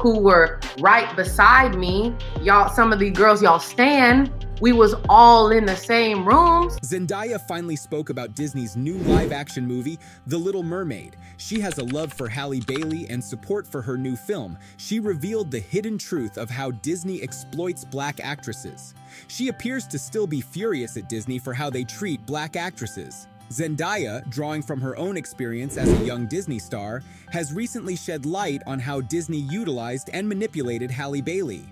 who were right beside me. Y'all, some of the girls y'all stand, we was all in the same rooms. Zendaya finally spoke about Disney's new live-action movie, The Little Mermaid. She has a love for Halle Bailey and support for her new film. She revealed the hidden truth of how Disney exploits black actresses. She appears to still be furious at Disney for how they treat black actresses. Zendaya, drawing from her own experience as a young Disney star, has recently shed light on how Disney utilized and manipulated Halle Bailey.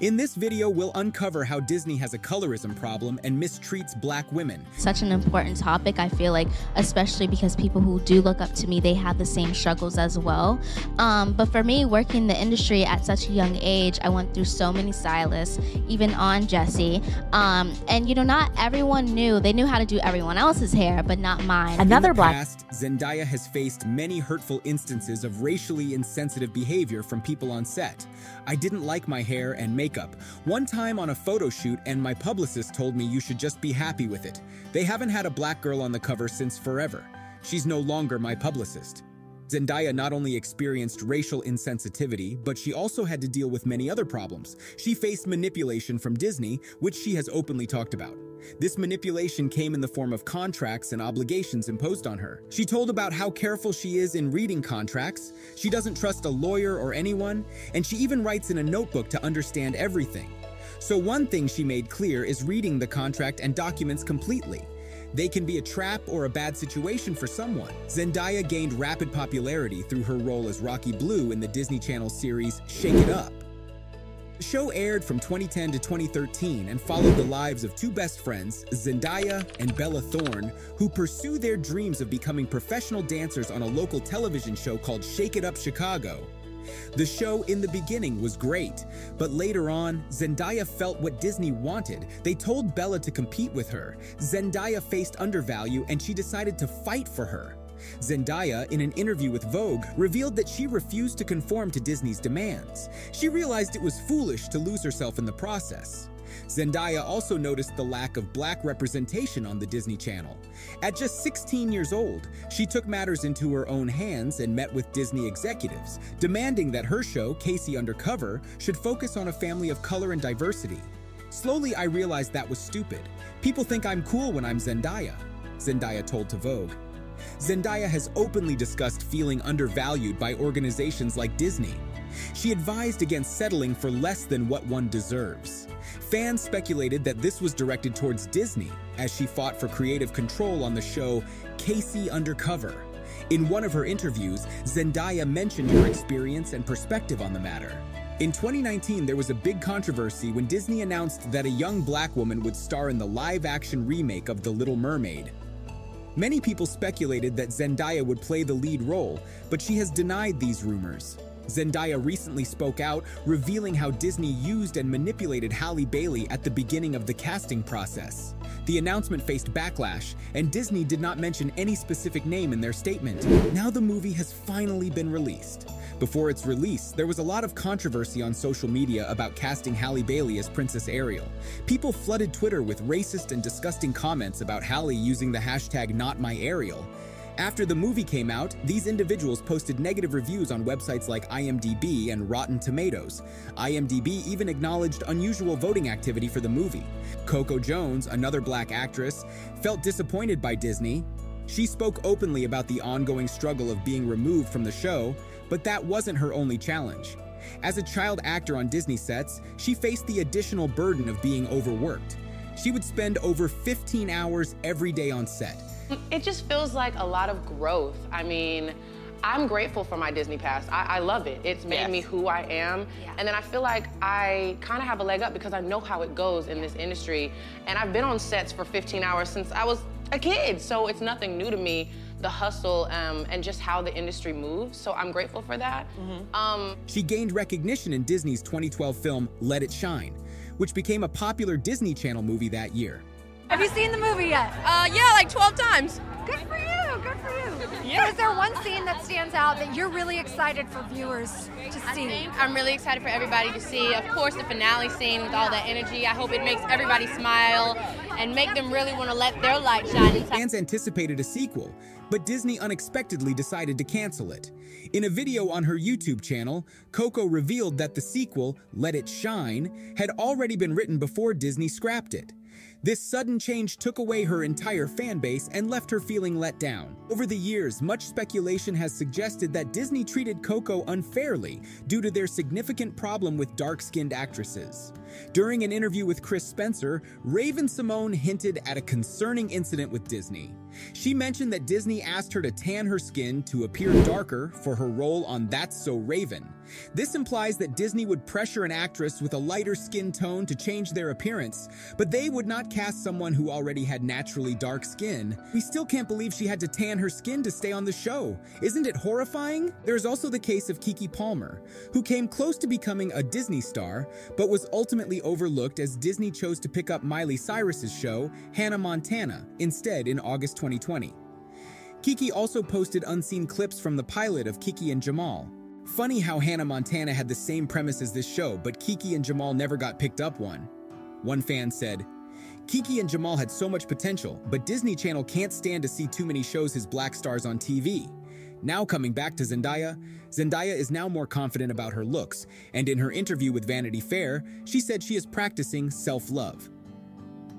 In this video, we'll uncover how Disney has a colorism problem and mistreats black women. Such an important topic, I feel like, especially because people who do look up to me, they have the same struggles as well. Um, but for me, working the industry at such a young age, I went through so many stylists, even on Jessie. Um, and you know, not everyone knew, they knew how to do everyone else's hair, but not mine. Another black. Past, Zendaya has faced many hurtful instances of racially insensitive behavior from people on set. I didn't like my hair and makeup makeup. One time on a photo shoot and my publicist told me you should just be happy with it. They haven't had a black girl on the cover since forever. She's no longer my publicist. Zendaya not only experienced racial insensitivity, but she also had to deal with many other problems. She faced manipulation from Disney, which she has openly talked about. This manipulation came in the form of contracts and obligations imposed on her. She told about how careful she is in reading contracts, she doesn't trust a lawyer or anyone, and she even writes in a notebook to understand everything. So one thing she made clear is reading the contract and documents completely. They can be a trap or a bad situation for someone. Zendaya gained rapid popularity through her role as Rocky Blue in the Disney Channel series Shake It Up. The show aired from 2010 to 2013 and followed the lives of two best friends, Zendaya and Bella Thorne, who pursue their dreams of becoming professional dancers on a local television show called Shake It Up Chicago. The show in the beginning was great, but later on, Zendaya felt what Disney wanted. They told Bella to compete with her. Zendaya faced undervalue and she decided to fight for her. Zendaya, in an interview with Vogue, revealed that she refused to conform to Disney's demands. She realized it was foolish to lose herself in the process. Zendaya also noticed the lack of black representation on the Disney Channel. At just 16 years old, she took matters into her own hands and met with Disney executives, demanding that her show, K.C. Undercover, should focus on a family of color and diversity. Slowly, I realized that was stupid. People think I'm cool when I'm Zendaya, Zendaya told to Vogue. Zendaya has openly discussed feeling undervalued by organizations like Disney. She advised against settling for less than what one deserves. Fans speculated that this was directed towards Disney, as she fought for creative control on the show K.C. Undercover. In one of her interviews, Zendaya mentioned her experience and perspective on the matter. In 2019, there was a big controversy when Disney announced that a young black woman would star in the live-action remake of The Little Mermaid. Many people speculated that Zendaya would play the lead role, but she has denied these rumors. Zendaya recently spoke out, revealing how Disney used and manipulated Halle Bailey at the beginning of the casting process. The announcement faced backlash, and Disney did not mention any specific name in their statement. Now the movie has finally been released. Before its release, there was a lot of controversy on social media about casting Halle Bailey as Princess Ariel. People flooded Twitter with racist and disgusting comments about Halle using the hashtag NotMyAriel. After the movie came out, these individuals posted negative reviews on websites like IMDb and Rotten Tomatoes. IMDb even acknowledged unusual voting activity for the movie. Coco Jones, another black actress, felt disappointed by Disney. She spoke openly about the ongoing struggle of being removed from the show, but that wasn't her only challenge. As a child actor on Disney sets, she faced the additional burden of being overworked. She would spend over 15 hours every day on set. It just feels like a lot of growth. I mean, I'm grateful for my Disney past. I, I love it. It's made yes. me who I am. Yeah. And then I feel like I kind of have a leg up because I know how it goes in this industry. And I've been on sets for 15 hours since I was a kid. So it's nothing new to me the hustle um, and just how the industry moves. So I'm grateful for that. Mm -hmm. um, she gained recognition in Disney's 2012 film Let It Shine, which became a popular Disney Channel movie that year. Have you seen the movie yet? Uh, yeah, like 12 times. Good for you. you. Good for you. Yeah. So is there one scene that stands out that you're really excited for viewers to see? I think I'm really excited for everybody to see. Of course, the finale scene with all that energy. I hope it makes everybody smile and make them really want to let their light shine. Fans anticipated a sequel, but Disney unexpectedly decided to cancel it. In a video on her YouTube channel, Coco revealed that the sequel, Let It Shine, had already been written before Disney scrapped it. This sudden change took away her entire fan base and left her feeling let down. Over the years, much speculation has suggested that Disney treated Coco unfairly due to their significant problem with dark-skinned actresses. During an interview with Chris Spencer, Raven-Symoné hinted at a concerning incident with Disney. She mentioned that Disney asked her to tan her skin to appear darker for her role on That's So Raven. This implies that Disney would pressure an actress with a lighter skin tone to change their appearance, but they would not cast someone who already had naturally dark skin. We still can't believe she had to tan her skin to stay on the show. Isn't it horrifying? There's also the case of Keke Palmer, who came close to becoming a Disney star, but was ultimately overlooked as Disney chose to pick up Miley Cyrus's show, Hannah Montana, instead in August 2020. Keke also posted unseen clips from the pilot of Keke and Jamal. Funny how Hannah Montana had the same premise as this show, but Keke and Jamal never got picked up one. One fan said, Keke and Jamal had so much potential, but Disney Channel can't stand to see too many shows his black stars on TV. Now coming back to Zendaya, Zendaya is now more confident about her looks, and in her interview with Vanity Fair, she said she is practicing self-love.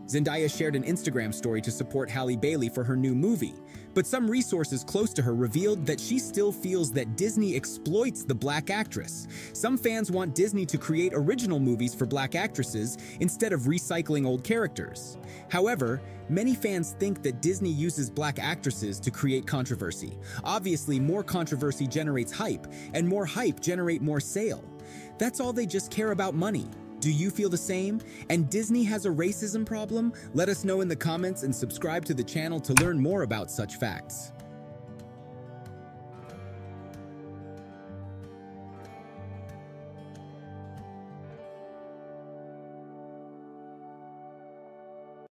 Zendaya shared an Instagram story to support Halle Bailey for her new movie, but some resources close to her revealed that she still feels that Disney exploits the black actress. Some fans want Disney to create original movies for black actresses instead of recycling old characters. However, many fans think that Disney uses black actresses to create controversy. Obviously, more controversy generates hype, and more hype generate more sale. That's all they just care about money. Do you feel the same? And Disney has a racism problem? Let us know in the comments and subscribe to the channel to learn more about such facts.